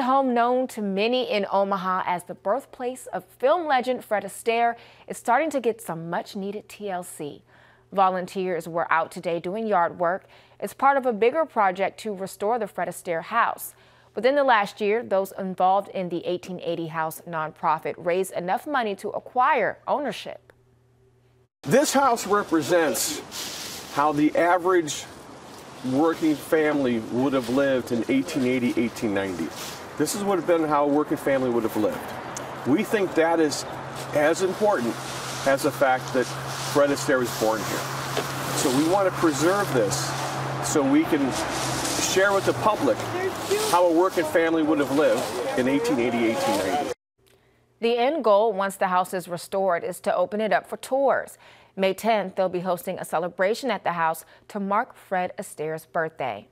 home known to many in Omaha as the birthplace of film legend Fred Astaire is starting to get some much needed TLC. Volunteers were out today doing yard work. It's part of a bigger project to restore the Fred Astaire house. Within the last year, those involved in the 1880 House nonprofit raised enough money to acquire ownership. This house represents how the average working family would have lived in 1880, 1890. This is what have been how a working family would have lived. We think that is as important as the fact that Fred Astaire was born here. So we want to preserve this so we can share with the public how a working family would have lived in 1880, 1890. The end goal, once the house is restored, is to open it up for tours. May 10th, they'll be hosting a celebration at the house to mark Fred Astaire's birthday.